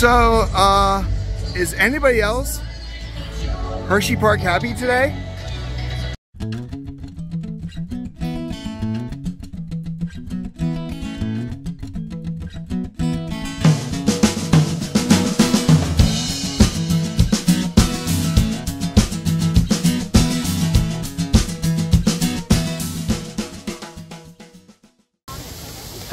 So, uh, is anybody else Hershey Park happy today?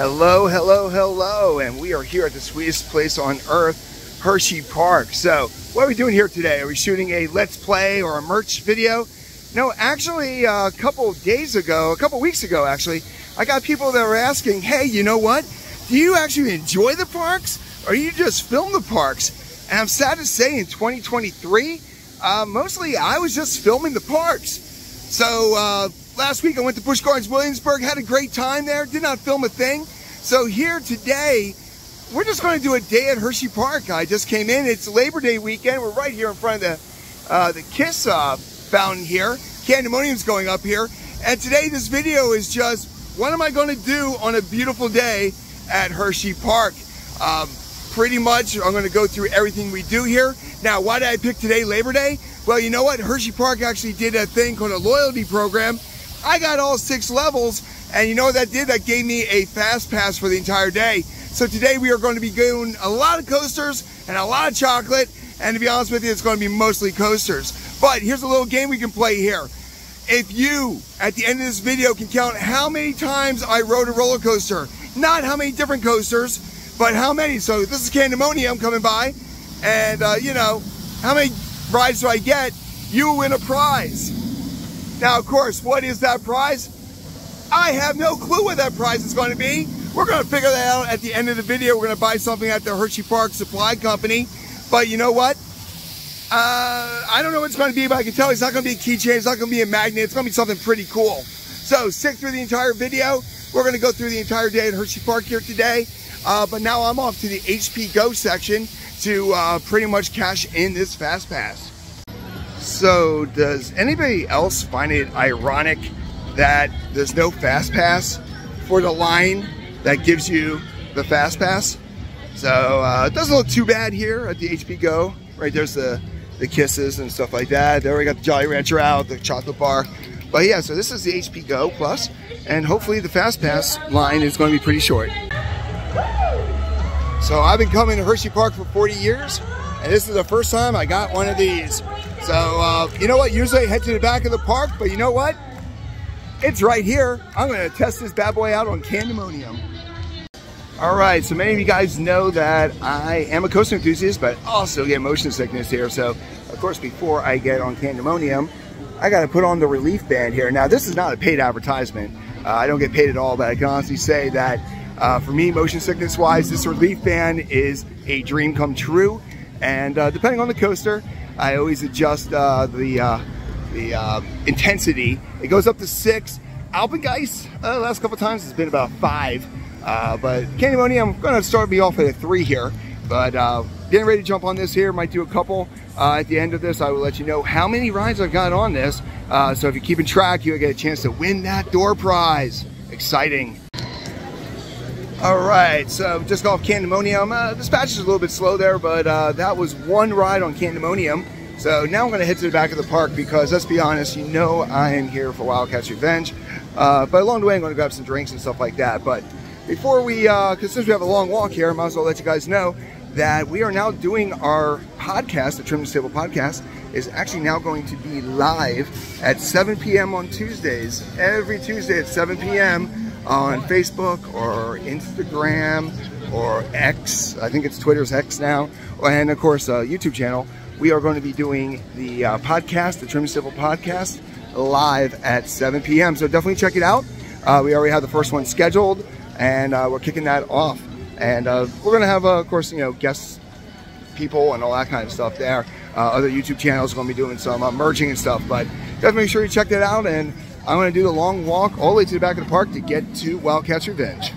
Hello, hello, hello, and we are here at the sweetest place on earth, Hershey Park. So, what are we doing here today? Are we shooting a Let's Play or a merch video? No, actually, a couple days ago, a couple weeks ago, actually, I got people that were asking, hey, you know what? Do you actually enjoy the parks, or you just film the parks? And I'm sad to say, in 2023, uh, mostly I was just filming the parks. So, uh, last week I went to Busch Gardens Williamsburg, had a great time there, did not film a thing. So here today, we're just going to do a day at Hershey Park. I just came in, it's Labor Day weekend. We're right here in front of the, uh, the KISS uh, fountain here. Candymonium's going up here. And today this video is just, what am I going to do on a beautiful day at Hershey Park? Um, pretty much, I'm going to go through everything we do here. Now, why did I pick today, Labor Day? Well, you know what? Hershey Park actually did a thing called a loyalty program I got all six levels, and you know what that did? That gave me a fast pass for the entire day. So today we are going to be doing a lot of coasters and a lot of chocolate, and to be honest with you, it's going to be mostly coasters. But here's a little game we can play here. If you, at the end of this video, can count how many times I rode a roller coaster, not how many different coasters, but how many. So this is Candymonium coming by, and uh, you know, how many rides do I get? You win a prize. Now, of course, what is that prize? I have no clue what that prize is going to be. We're going to figure that out at the end of the video. We're going to buy something at the Hershey Park Supply Company. But you know what? Uh, I don't know what it's going to be, but I can tell it's not going to be a keychain. It's not going to be a magnet. It's going to be something pretty cool. So stick through the entire video. We're going to go through the entire day at Hershey Park here today. Uh, but now I'm off to the HP Go section to uh, pretty much cash in this Fast Pass. So does anybody else find it ironic that there's no fast pass for the line that gives you the fast pass? So uh, it doesn't look too bad here at the HP Go. Right there's the, the kisses and stuff like that. There we got the Jolly Rancher out, the chocolate bar. But yeah, so this is the HP Go Plus, and hopefully the fast pass line is going to be pretty short. So I've been coming to Hershey Park for 40 years, and this is the first time I got one of these. So, uh, you know what? Usually I head to the back of the park, but you know what? It's right here. I'm to test this bad boy out on Candymonium. All right, so many of you guys know that I am a coaster enthusiast, but also get motion sickness here. So, of course, before I get on Candymonium, I got to put on the relief band here. Now, this is not a paid advertisement. Uh, I don't get paid at all, but I can honestly say that uh, for me, motion sickness wise, this relief band is a dream come true. And uh, depending on the coaster, I always adjust uh, the uh, the uh, intensity. It goes up to six. Alpengeist, uh, last couple times it's been about five. Uh, but Candymonium, I'm gonna start me off at a three here. But uh, getting ready to jump on this here, might do a couple. Uh, at the end of this, I will let you know how many rides I've got on this. Uh, so if you're keeping track, you'll get a chance to win that door prize. Exciting. All right, so just off Candymonium. Uh, dispatch is a little bit slow there, but uh, that was one ride on Candymonium. So now I'm going to head to the back of the park because let's be honest, you know I am here for Wildcats Revenge. Uh, but along the way, I'm going to grab some drinks and stuff like that. But before we, because uh, since we have a long walk here, I might as well let you guys know that we are now doing our podcast, the Trimmed and Stapled podcast, is actually now going to be live at 7 p.m. on Tuesdays. Every Tuesday at 7 p.m on Facebook or Instagram or X. I think it's Twitter's X now. And of course, uh, YouTube channel. We are going to be doing the uh, podcast, the Trim Civil podcast, live at 7 p.m. So definitely check it out. Uh, we already have the first one scheduled and uh, we're kicking that off. And uh, we're going to have, uh, of course, you know, guests, people and all that kind of stuff there. other YouTube channels are going to be doing some merging and stuff. But definitely make sure you check that out and I'm going to do the long walk all the way to the back of the park to get to Wildcats Revenge.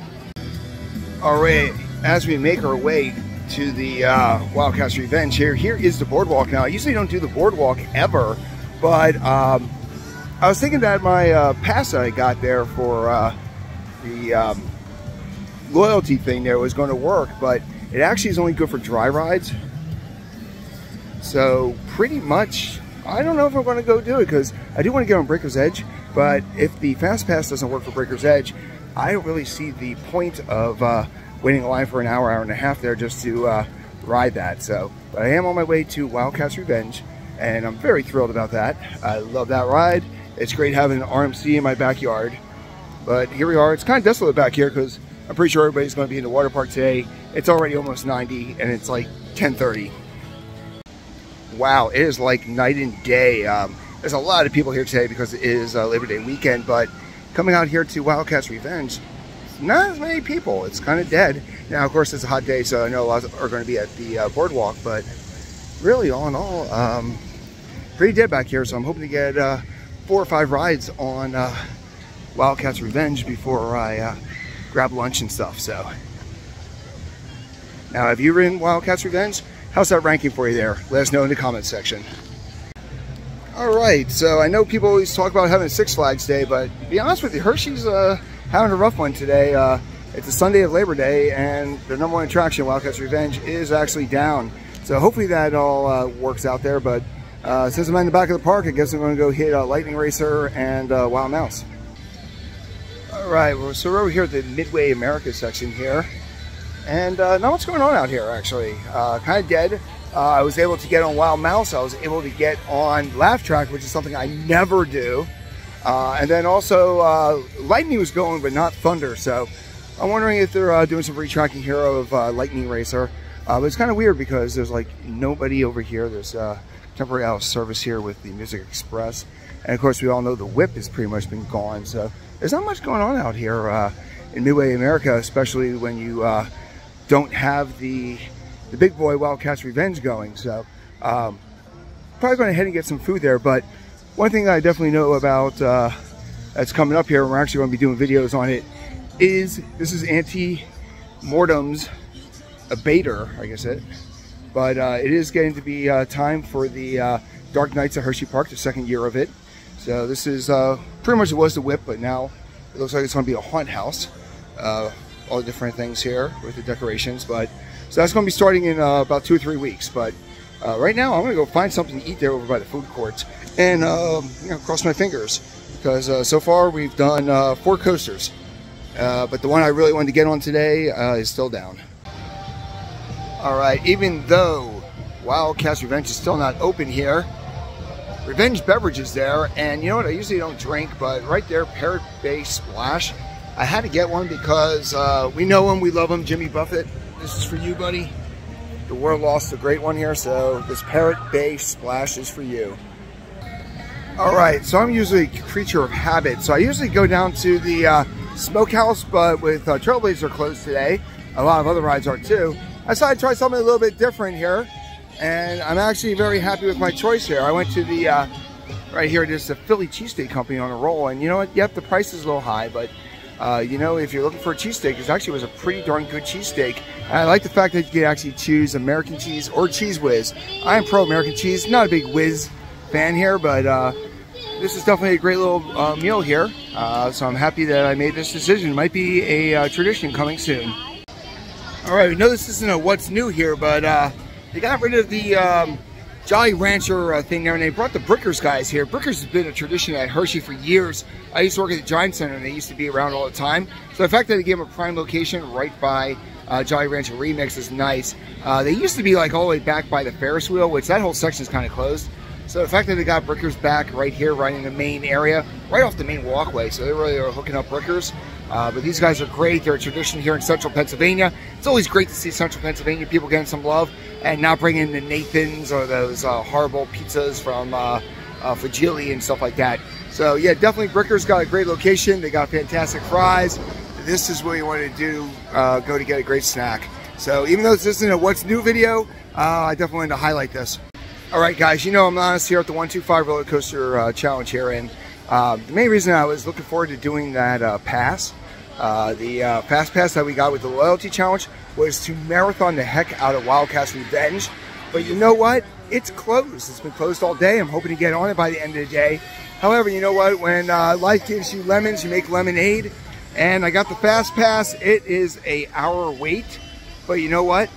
All right, as we make our way to the uh, Wildcats Revenge here, here is the boardwalk now. I usually don't do the boardwalk ever, but um, I was thinking that my uh, pass that I got there for uh, the um, loyalty thing there was going to work, but It actually is only good for dry rides. So pretty much, I don't know if I'm going to go do it because I do want to get on Breaker's Edge. But if the Fast Pass doesn't work for Breaker's Edge, I don't really see the point of uh, waiting in line for an hour, hour and a half there just to uh, ride that. So, but I am on my way to Wildcats Revenge, and I'm very thrilled about that. I love that ride. It's great having an RMC in my backyard. But here we are. It's kind of desolate back here because I'm pretty sure everybody's going to be in the water park today. It's already almost 90 and it's like 1030. Wow, it is like night and day. Um, there's a lot of people here today because it is uh, Labor Day weekend, but coming out here to Wildcats Revenge, not as many people. It's kind of dead. Now, of course, it's a hot day, so I know a lot are going to be at the uh, boardwalk, but really, all in all, um, pretty dead back here, so I'm hoping to get uh, four or five rides on uh, Wildcats Revenge before I uh, grab lunch and stuff. So now, have you ridden Wildcats Revenge? How's that ranking for you there? Let us know in the comments section. All right, so I know people always talk about having Six Flags Day, but to be honest with you, Hershey's uh, having a rough one today. Uh, it's a Sunday of Labor Day, and the number one attraction, Wildcats Revenge, is actually down. So hopefully that all uh, works out there. But uh, since I'm in the back of the park, I guess I'm going to go hit uh, Lightning Racer and uh, Wild Mouse. All right, well, so we're over here at the Midway America section here. And uh, not what's going on out here, actually. Uh, kind of dead. I was able to get on Wild Mouse. I was able to get on Laugh Track, which is something I never do. Uh, and then also, uh, Lightning was going, but not Thunder. So I'm wondering if they're uh, doing some retracking here of Lightning Racer. but it's kind of weird because there's like nobody over here. There's temporary out of service here with the Music Express. And of course, we all know the whip has pretty much been gone. So there's not much going on out here in Midway America, especially when you don't have the the big boy Wildcats Revenge going. So um, probably going to head and get some food there. But one thing I definitely know about uh, that's coming up here, and we're actually going to be doing videos on it, is this is Ante Mortem's Abater, I guess it. But uh, it is getting to be uh, time for the uh, Dark Nights at Hershey Park, the second year of it. So this is uh, pretty much it was the whip, but now it looks like it's going to be a haunt house. Uh, all the different things here with the decorations. But so that's going to be starting in about two or three weeks. But right now, I'm going to go find something to eat there over by the food court and um, you know, cross my fingers because uh, so far we've done uh, four coasters. Uh, but the one I really wanted to get on today uh, is still down. All right, even though Wildcats Revenge is still not open here, Revenge Beverage is there, and you know what? I usually don't drink, but right there, Parrot Bay Splash I had to get one because uh, we know him, we love him, Jimmy Buffett. This is for you, buddy. The world lost a great one here, so this Parrot Bay Splash is for you. All right, so I'm usually a creature of habit. So I usually go down to the uh, smokehouse, but with uh, Trailblazer closed today, a lot of other rides are too. I decided to try something a little bit different here, and I'm actually very happy with my choice here. I went to the, uh, right here, this the Philly Cheesesteak Company on a roll, and you know what, yep, the price is a little high, but uh, you know, if you're looking for a cheesesteak, it actually was a pretty darn good cheesesteak. I like the fact that you can actually choose American cheese or Cheez Whiz. I am pro American cheese, not a big whiz fan here, but uh, this is definitely a great little uh, meal here. Uh, so I'm happy that I made this decision. Might be a uh, tradition coming soon. All right, we know this isn't a what's new here, but uh, they got rid of the um, Jolly Rancher uh, thing there, and they brought the Brickers guys here. Brickers has been a tradition at Hershey for years. I used to work at the Giant Center, and they used to be around all the time. So the fact that they gave them a prime location right by uh, Jolly Rancher Remix is nice. Uh, they used to be like all the way back by the Ferris wheel, which that whole section is kind of closed. So the fact that they got Brickers back right here, right in the main area, right off the main walkway, so they really are hooking up Brickers. Uh, but these guys are great. They're a tradition here in central Pennsylvania. It's always great to see central Pennsylvania people getting some love and not bringing the Nathan's or those uh, horrible pizzas from uh, uh, Fragile and stuff like that. So yeah, definitely Brickers got a great location. They got fantastic fries. This is what you want to do, uh, go to get a great snack. So even though this isn't a what's new video, uh, I definitely wanted to highlight this. All right, guys, you know I'm honest here at the 125 Roller Coaster uh, Challenge here, and uh, the main reason I was looking forward to doing that uh, pass, uh, the uh, Fast Pass that we got with the Loyalty Challenge, was to marathon the heck out of Wildcats Revenge. But you know what? It's closed. It's been closed all day. I'm hoping to get on it by the end of the day. However, you know what? When uh, life gives you lemons, you make lemonade. And I got the Fast Pass. It is a hour wait But you know what?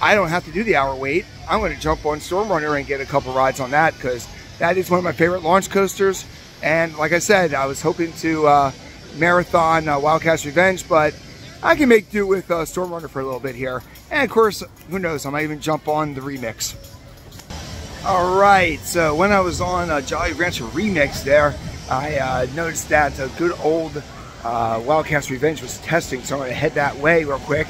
I don't have to do the hour wait. I'm going to jump on Storm Runner and get a couple rides on that because that is one of my favorite launch coasters. And like I said, I was hoping to uh, marathon uh, Wildcats Revenge, but I can make do with uh, Storm Runner for a little bit here. And of course, who knows, I might even jump on the remix. All right, so when I was on uh, Jolly Rancher Remix there, I uh, noticed that a good old uh, Wildcats Revenge was testing, so I'm going to head that way real quick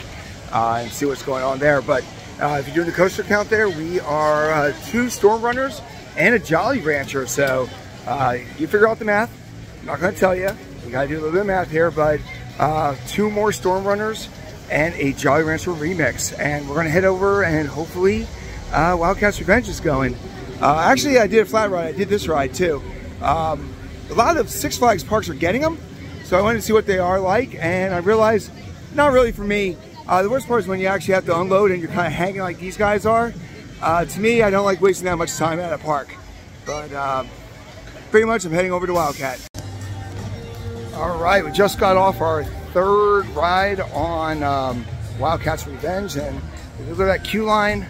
and see what's going on there. But uh, if you're doing the coaster count there, we are uh, two Storm Runners and a Jolly Rancher. So uh, you figure out the math. I'm not going to tell you. We got to do a little bit of math here, but uh, two more Storm Runners and a Jolly Rancher remix. And we're going to head over and hopefully uh, Wildcats Revenge is going. Uh, actually, I did a flat ride. I did this ride too. Um, a lot of Six Flags parks are getting them. So I wanted to see what they are like. And I realized, not really for me. Uh, the worst part is when you actually have to unload and you're kind of hanging like these guys are. Uh, to me, I don't like wasting that much time at a park. But um, pretty much I'm heading over to Wildcat. All right, we just got off our third ride on um, Wildcats Revenge. And if you look at that queue line,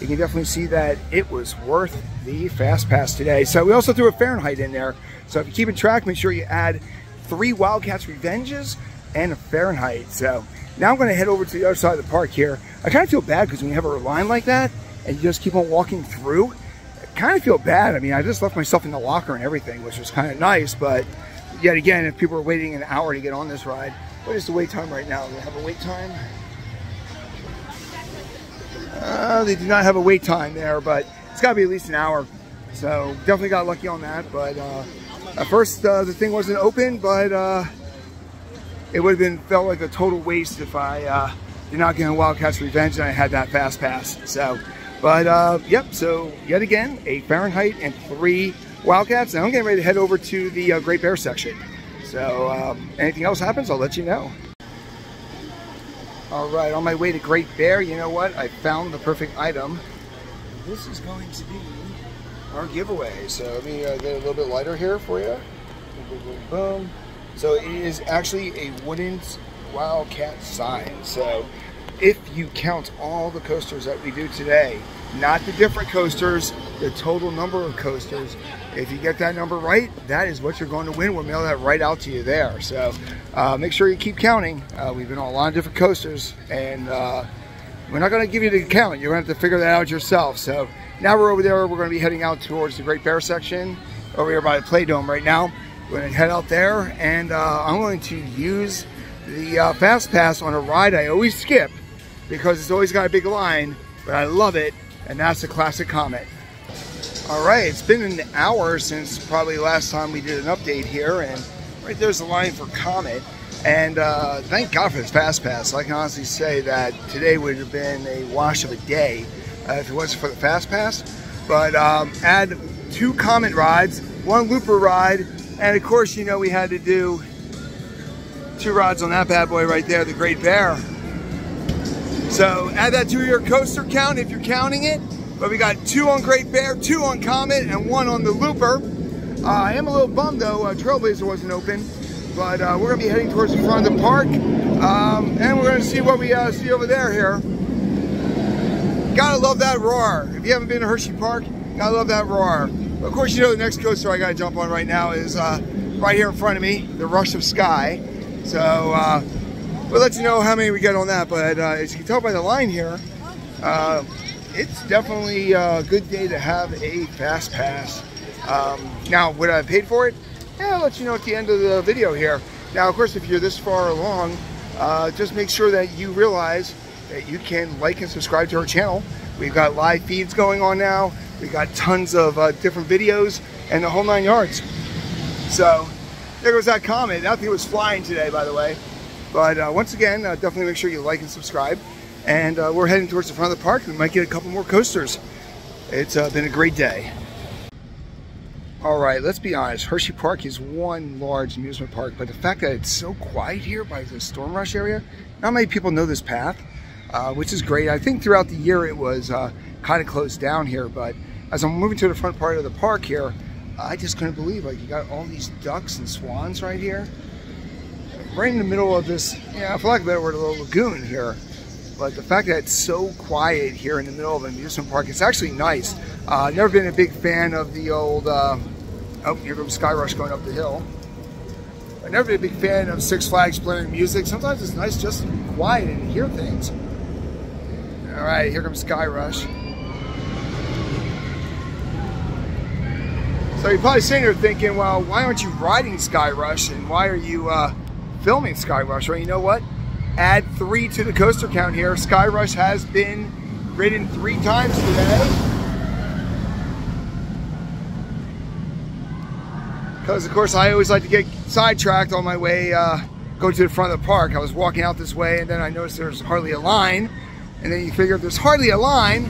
you can definitely see that it was worth the Fast Pass today. So we also threw a Fahrenheit in there. So if you're keeping track, make sure you add three Wildcats Revenges and a Fahrenheit. So now I'm going to head over to the other side of the park here. I kind of feel bad because when you have a line like that and you just keep on walking through, I kind of feel bad. I mean, I just left myself in the locker and everything, which was kind of nice. But yet again, if people are waiting an hour to get on this ride, what is the wait time right now? Do they have a wait time? Uh, they do not have a wait time there, but it's got to be at least an hour. So definitely got lucky on that. But uh, at first, uh, the thing wasn't open, but uh, it would have been felt like a total waste if I uh, did not get a Wildcats Revenge and I had that fast pass. So, but uh, yep. So yet again, a Fahrenheit and three Wildcats. Now I'm getting ready to head over to the uh, Great Bear section. So um, anything else happens, I'll let you know. All right, on my way to Great Bear, you know what? I found the perfect item. This is going to be our giveaway. So let me uh, get a little bit lighter here for you. Boom, boom, boom. So it is actually a wooden Wildcat sign. So if you count all the coasters that we do today, not the different coasters, the total number of coasters, if you get that number right, that is what you're going to win. We'll mail that right out to you there. So uh, make sure you keep counting. Uh, we've been on a lot of different coasters and uh, we're not going to give you the count. You're going to have to figure that out yourself. So now we're over there. We're going to be heading out towards the Great Bear section over here by the Play Dome right now. We're going to head out there and uh, I'm going to use the uh, Fast Pass on a ride I always skip because it's always got a big line, but I love it, and that's the Classic Comet. All right, it's been an hour since probably last time we did an update here, and right there's the line for Comet. And uh, thank God for this Fast Pass. I can honestly say that today would have been a wash of a day uh, if it wasn't for the Fast Pass. But um, add two Comet rides, one Looper ride, and of course, you know, we had to do two rides on that bad boy right there, the Great Bear. So add that to your coaster count if you're counting it. But we got two on Great Bear, two on Comet, and one on the Looper. Uh, I am a little bummed though, uh, Trailblazer wasn't open. But uh, we're gonna be heading towards the front of the park. Um, and we're gonna see what we uh, see over there here. Gotta love that roar. If you haven't been to Hershey Park, gotta love that roar. Of course, you know the next coaster I gotta jump on right now is uh, right here in front of me, the Rush of Sky. So uh, we'll let you know how many we get on that. But uh, as you can tell by the line here, uh, it's definitely a good day to have a fast pass. Um, now, would I have paid for it? Yeah, I'll let you know at the end of the video here. Now, of course, if you're this far along, uh, just make sure that you realize that you can like and subscribe to our channel. We've got live feeds going on now. We've got tons of uh, different videos and the whole nine yards. So there goes that Comet. That thing was flying today, by the way. But uh, once again, uh, definitely make sure you like and subscribe. And uh, we're heading towards the front of the park. We might get a couple more coasters. It's uh, been a great day. All right, let's be honest. Hershey Park is one large amusement park, but the fact that it's so quiet here by the Storm Rush area, not many people know this path, uh, which is great. I think throughout the year it was uh, kind of closed down here, but as I'm moving to the front part of the park here, I just couldn't believe like you got all these ducks and swans right here, right in the middle of this, yeah, for lack of a better word, a little lagoon here. but the fact that it's so quiet here in the middle of an amusement park, it's actually nice. Uh, never been a big fan of the old, uh, oh, here comes Sky Rush going up the hill. I've never been a big fan of Six Flags blaring music. Sometimes it's nice just to be quiet and hear things. All right, here comes Sky Rush. So you're probably sitting there thinking, well, why aren't you riding Sky Rush and why are you uh, filming Sky Rush? Well, you know what? Add three to the coaster count here. Sky Rush has been ridden three times today. Because of course I always like to get sidetracked on my way uh, go to the front of the park. I was walking out this way and then I noticed there's hardly a line. And then you figure there's hardly a line,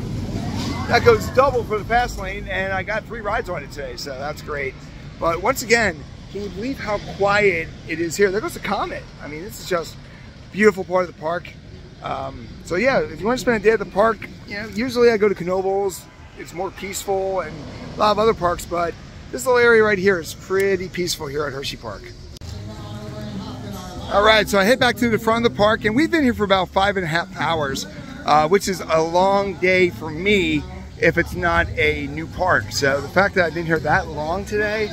that goes double for the fast lane and I got three rides on it today, so that's great. But once again, can you believe how quiet it is here? There goes the Comet. I mean, this is just beautiful part of the park. Um, so yeah, if you want to spend a day at the park, you know, usually I go to Knoebels. It's more peaceful and a lot of other parks, but this little area right here is pretty peaceful here at Hershey Park. All right, so I head back to the front of the park and we've been here for about five and a half hours, uh, which is a long day for me if it's not a new park. So the fact that I've been here that long today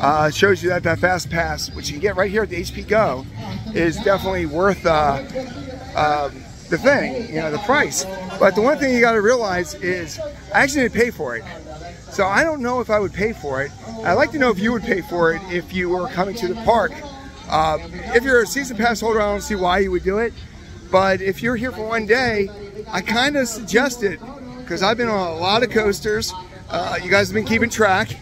uh, shows you that that Fast Pass, which you can get right here at the HP Go, is definitely worth uh, uh, the thing, you know, the price. But the one thing you got to realize is I actually didn't pay for it. So I don't know if I would pay for it. I'd like to know if you would pay for it if you were coming to the park. Um, if you're a season pass holder, I don't see why you would do it. But if you're here for one day, I kind of suggest it because I've been on a lot of coasters. Uh, you guys have been keeping track.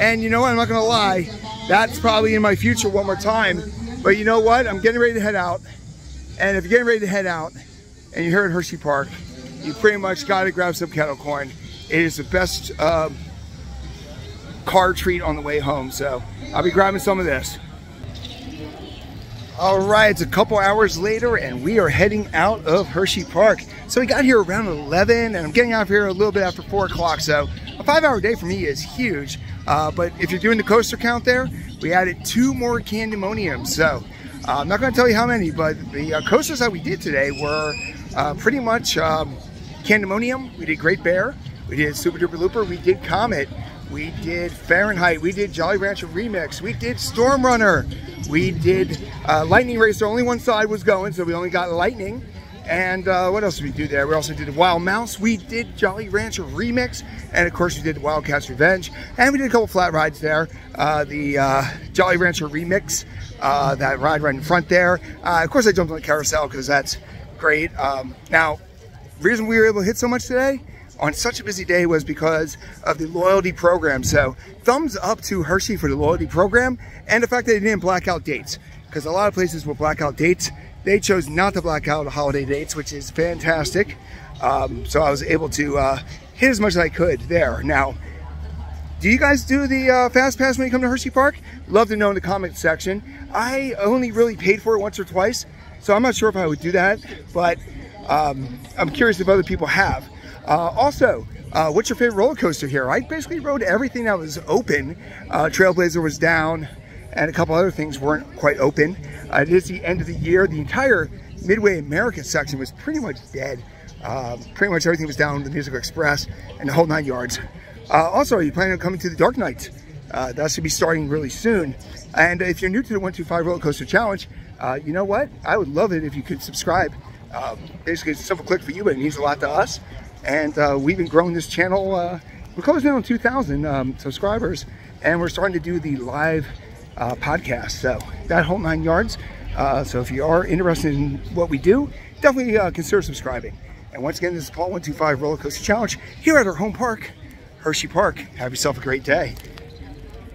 And you know what? I'm not going to lie. That's probably in my future one more time. But you know what? I'm getting ready to head out. And if you're getting ready to head out and you're here at Hershey Park, you pretty much got to grab some kettle corn. It is the best uh, car treat on the way home. So I'll be grabbing some of this. All right, it's a couple hours later and we are heading out of Hershey Park. So we got here around 11 and I'm getting out of here a little bit after four o'clock. So a five hour day for me is huge. Uh, but if you're doing the coaster count there, we added two more Candymoniums. So uh, I'm not gonna tell you how many, but the uh, coasters that we did today were uh, pretty much um, Candymonium, we did Great Bear, we did Super Duper Looper, we did Comet, we did Fahrenheit, we did Jolly Rancher Remix, we did Storm Runner, we did uh, Lightning Racer, only one side was going, so we only got Lightning. And uh, what else did we do there? We also did Wild Mouse, we did Jolly Rancher Remix, and of course we did Wildcats Revenge, and we did a couple flat rides there. Uh, the uh, Jolly Rancher Remix, uh, that ride right in front there. Uh, of course I jumped on the carousel because that's great. Um, now, reason we were able to hit so much today, on such a busy day was because of the loyalty program. So thumbs up to Hershey for the loyalty program and the fact that they didn't black out dates because a lot of places will black out dates. They chose not to black out holiday dates, which is fantastic. Um, so I was able to uh, hit as much as I could there. Now, do you guys do the uh, Fast Pass when you come to Hershey Park? Love to know in the comment section. I only really paid for it once or twice, so I'm not sure if I would do that, but um, I'm curious if other people have. Uh, also, uh, what's your favorite roller coaster here? I basically rode everything that was open. Uh, Trailblazer was down and a couple other things weren't quite open. Uh, it is the end of the year. The entire Midway America section was pretty much dead. Uh, pretty much everything was down the Musical Express and the whole nine yards. Uh, also, are you planning on coming to the Dark Night? that should be starting really soon. And if you're new to the 125 Roller Coaster Challenge, you know what? I would love it if you could subscribe. Um, basically, it's a simple click for you, but it means a lot to us and uh, we've been growing this channel. Uh, we're closing in on 2,000 um, subscribers, and we're starting to do the live uh, podcast. So that whole nine yards. Uh, so if you are interested in what we do, definitely uh, consider subscribing. And once again, this is Paul 125 Roller Coaster Challenge here at our home park, Hershey Park. Have yourself a great day.